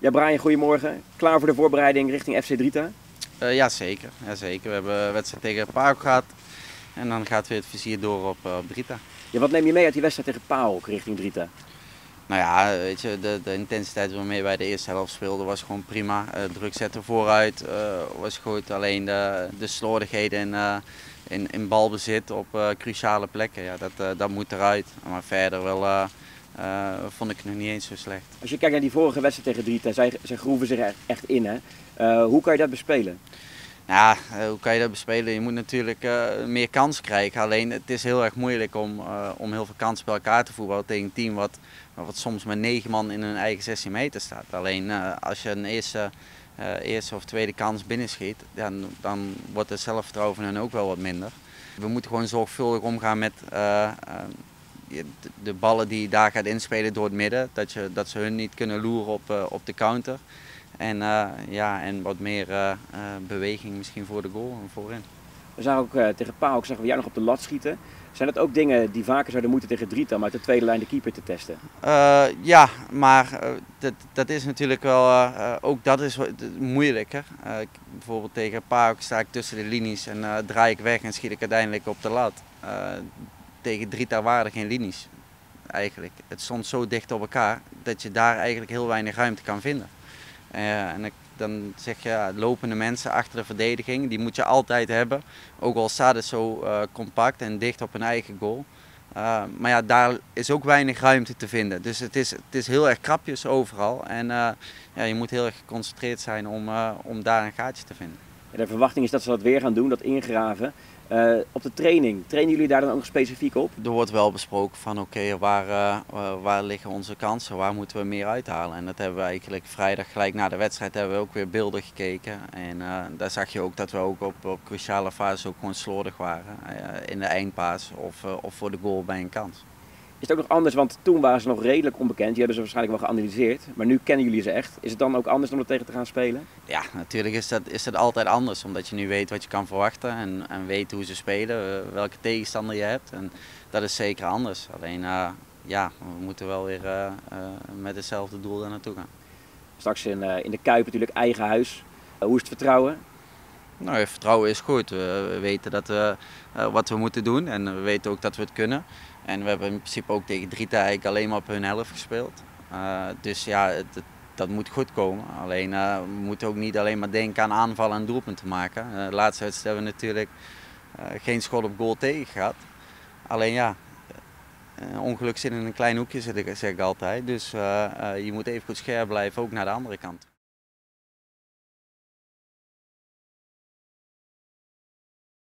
Ja, Brian, goedemorgen. Klaar voor de voorbereiding richting FC Drita? Uh, ja, zeker. ja, zeker. We hebben wedstrijd tegen PAOK gehad. En dan gaat weer het vizier door op, uh, op Drita. Ja, wat neem je mee uit die wedstrijd tegen PAOK richting Drita? Nou ja, weet je, de, de intensiteit waarmee wij de eerste helft speelden was gewoon prima. Uh, druk zetten vooruit was goed. Alleen de, de slordigheden in, in, in balbezit op cruciale plekken, ja, dat, dat moet eruit. Maar verder wel uh, vond ik het nog niet eens zo slecht. Als je kijkt naar die vorige wedstrijd tegen Drita, zij, zij groeven zich er echt in. Hè? Uh, hoe kan je dat bespelen? Ja, uh, hoe kan je dat bespelen? Je moet natuurlijk meer kans krijgen. Alleen het is heel erg moeilijk om, om heel veel kansen bij elkaar te voetballen tegen een team wat, wat soms met negen man in hun eigen 16 meter staat. Alleen als je een eerste, eerste of tweede kans binnenschiet, dan, dan wordt het zelfvertrouwen van hen ook wel wat minder. We moeten gewoon zorgvuldig omgaan met de ballen die daar gaat inspelen door het midden, dat, je, dat ze hun niet kunnen loeren op, uh, op de counter. En, uh, ja, en wat meer uh, beweging misschien voor de goal en voorin. We zagen ook tegen Pauk zagen we jou nog op de lat schieten. Zijn dat ook dingen die vaker zouden moeten tegen Drita om uit de tweede lijn de keeper te testen? ja, maar dat, dat is natuurlijk wel, ook dat is moeilijker. bijvoorbeeld tegen Pauk sta ik tussen de linies en draai ik weg en schiet ik uiteindelijk op de lat tegen Drita waren geen linies. Eigenlijk. Het stond zo dicht op elkaar dat je daar eigenlijk heel weinig ruimte kan vinden. Uh, en dan zeg je, lopende mensen achter de verdediging, die moet je altijd hebben. Ook al staat het zo uh, compact en dicht op een eigen goal. Uh, maar ja, daar is ook weinig ruimte te vinden. Dus het is, het is heel erg krapjes overal. En ja, je moet heel erg geconcentreerd zijn om, om daar een gaatje te vinden. De verwachting is dat ze dat weer gaan doen, dat ingraven. Uh, op de training, trainen jullie daar dan ook specifiek op? Er wordt wel besproken van oké, waar, uh, waar liggen onze kansen, waar moeten we meer uithalen. En dat hebben we eigenlijk vrijdag gelijk na de wedstrijd hebben we ook weer beelden gekeken. En daar zag je ook dat we ook op, op cruciale fases ook gewoon slordig waren. in de eindpaas of, of voor de goal bij een kans. Is het ook nog anders, want toen waren ze nog redelijk onbekend. Die hebben ze waarschijnlijk wel geanalyseerd. Maar nu kennen jullie ze echt. Is het dan ook anders om er tegen te gaan spelen? Ja, natuurlijk is dat, is dat altijd anders. Omdat je nu weet wat je kan verwachten en, en weet hoe ze spelen, eh, welke tegenstander je hebt. En dat is zeker anders. Alleen uh, ja, we moeten wel weer uh, uh, met hetzelfde doel daar naartoe gaan. Straks in, in de Kuip natuurlijk eigen huis. hoe is het vertrouwen? Nou, vertrouwen is goed. We, we weten dat we, wat we moeten doen en we weten ook dat we het kunnen. En we hebben in principe ook tegen Drita eigenlijk alleen maar op hun helft gespeeld. Uh, dus ja, dat moet goed komen. Alleen uh, we moeten ook niet alleen maar denken aan aanvallen en doelpunten maken. De laatste wedstrijd hebben we natuurlijk geen schot op goal tegen gehad. Alleen ja, ongeluk zit in een klein hoekje, zeg ik altijd. Dus je moet even goed scherp blijven, ook naar de andere kant.